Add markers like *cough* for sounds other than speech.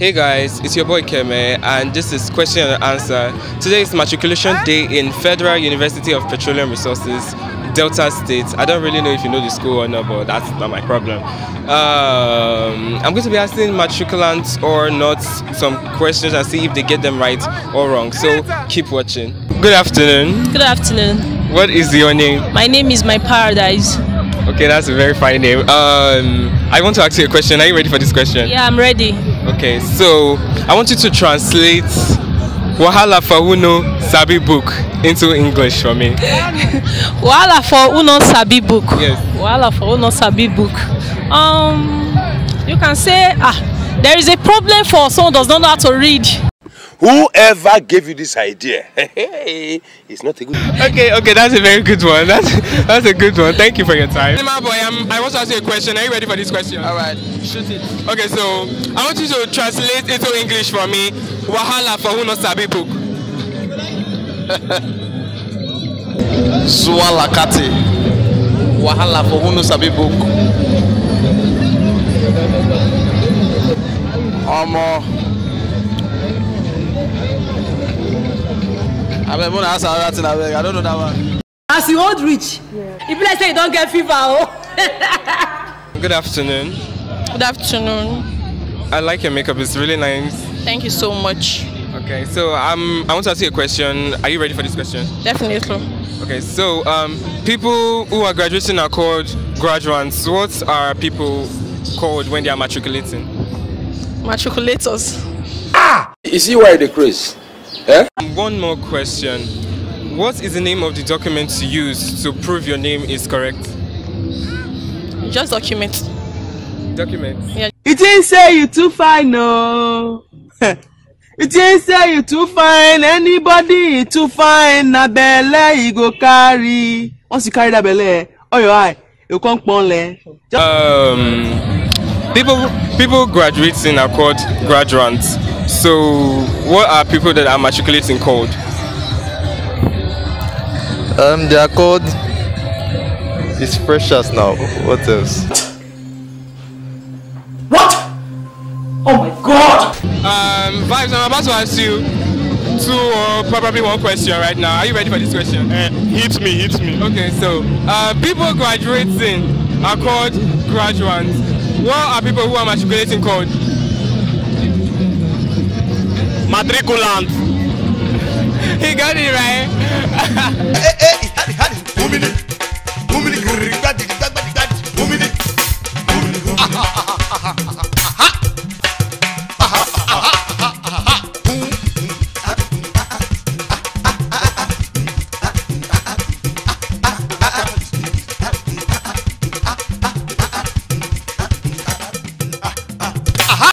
Hey guys, it's your boy Keme, and this is question and answer. Today is matriculation day in Federal University of Petroleum Resources, Delta State. I don't really know if you know the school or not, but that's not my problem. Um, I'm going to be asking matriculants or not some questions and see if they get them right or wrong. So keep watching. Good afternoon. Good afternoon. What is your name? My name is My Paradise. Okay, that's a very fine name. Um, I want to ask you a question. Are you ready for this question? Yeah, I'm ready. Okay, so I want you to translate Wahala for Uno Sabi book into English for me. *laughs* Wahala for Uno Sabi book. Yes. Wahala for Uno Sabi book. Um, you can say ah, there is a problem for someone who does not know how to read. Whoever gave you this idea, *laughs* it's not a good. Okay, okay, that's a very good one. That's that's a good one. Thank you for your time. My boy, I'm, I want to ask you a question. Are you ready for this question? All right, shoot it. Okay, so I want you to translate into English for me. Wahala for Uno Sabi book. Swalakati. Wahala for who no sabi book. Omo. Abeg, mo na answer that thing abeg. I don't know that one. as you old reach e be like say you don get fever o. Good afternoon. Good afternoon. I like your makeup. It's really nice. Thank you so much. Okay, so um, I want to ask you a question. Are you ready for this question? Definitely. Okay, so um, people who are graduating are called graduates. What are people called when they are matriculating? Matriculators. Ah! You see why the craze? Eh? One more question. What is the name of the document you use to prove your name is correct? Just document. Document. You think say you too fine no. *laughs* you think say you too fine anybody too fine na belle you go carry. Once you carry that belle all your eye you come pon Um, people people graduating are called graduates. So what are people that are matriculating called? Um, they are called. It's freshers now. What else? what oh my god. Um, Vibes, I'm about to ask you two or probably one question right now. Are you ready for this question? hit me, hit me. Okay, so uh, people graduating are called graduates. What are people who are matriculating called? Matriculant. He got it right.